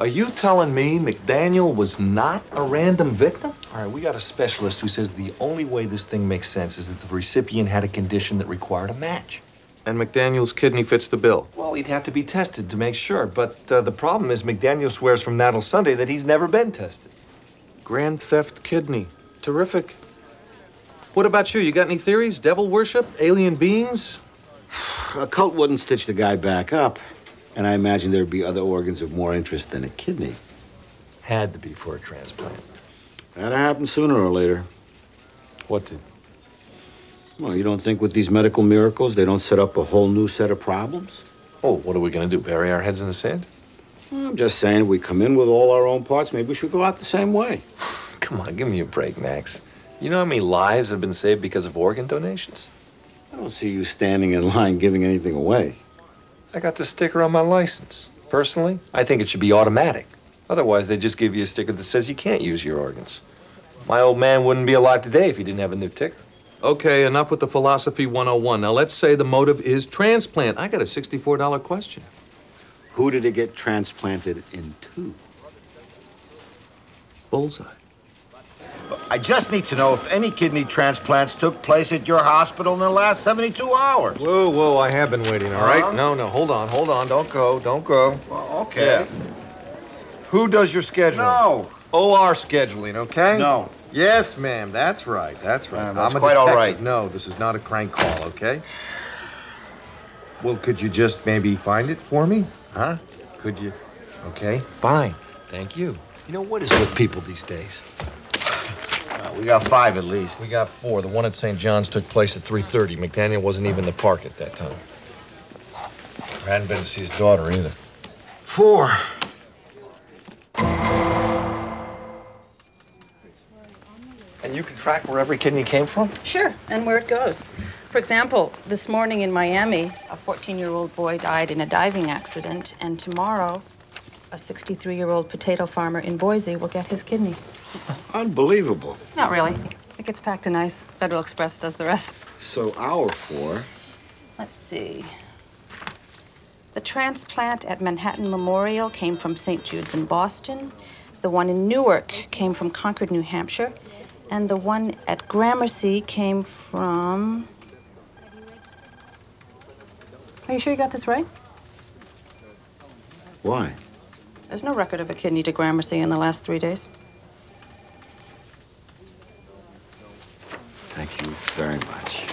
Are you telling me McDaniel was not a random victim? All right, we got a specialist who says the only way this thing makes sense is that the recipient had a condition that required a match. And McDaniel's kidney fits the bill. Well, he'd have to be tested to make sure, but uh, the problem is McDaniel swears from now till Sunday that he's never been tested. Grand theft kidney. Terrific. What about you? You got any theories? Devil worship? Alien beings? A cult wouldn't stitch the guy back up, and I imagine there'd be other organs of more interest than a kidney. Had to be for a transplant. That'd happen sooner or later. What did? Well, you don't think with these medical miracles they don't set up a whole new set of problems? Oh, what are we gonna do? Bury our heads in the sand? I'm just saying, we come in with all our own parts, maybe we should go out the same way. Come on, give me a break, Max. You know how many lives have been saved because of organ donations? I don't see you standing in line giving anything away. I got the sticker on my license. Personally, I think it should be automatic. Otherwise, they just give you a sticker that says you can't use your organs. My old man wouldn't be alive today if he didn't have a new ticker. Okay, enough with the philosophy 101. Now let's say the motive is transplant. I got a $64 question. Who did it get transplanted into? Bullseye. I just need to know if any kidney transplants took place at your hospital in the last 72 hours. Whoa, whoa, I have been waiting, all right? Huh? No, no, hold on, hold on. Don't go, don't go. Well, okay. Who does your scheduling? No. OR scheduling, okay? No. Yes, ma'am. That's right. That's right. Uh, that's I'm quite all right. No, this is not a crank call, okay? Well, could you just maybe find it for me? Huh? Could you? Okay, fine. Thank you. You know, what is with people these days? We got five at least. We got four. The one at St. John's took place at 3.30. McDaniel wasn't even in the park at that time. I hadn't been to see his daughter either. Four. And you can track where every kidney came from? Sure, and where it goes. For example, this morning in Miami, a 14 year old boy died in a diving accident, and tomorrow, a 63 year old potato farmer in Boise will get his kidney. Unbelievable. Not really. It gets packed in ice. Federal Express does the rest. So our four. Let's see. The transplant at Manhattan Memorial came from St. Jude's in Boston. The one in Newark came from Concord, New Hampshire. And the one at Gramercy came from. Are you sure you got this right? Why? There's no record of a kidney to Gramercy in the last three days. Thank you very much.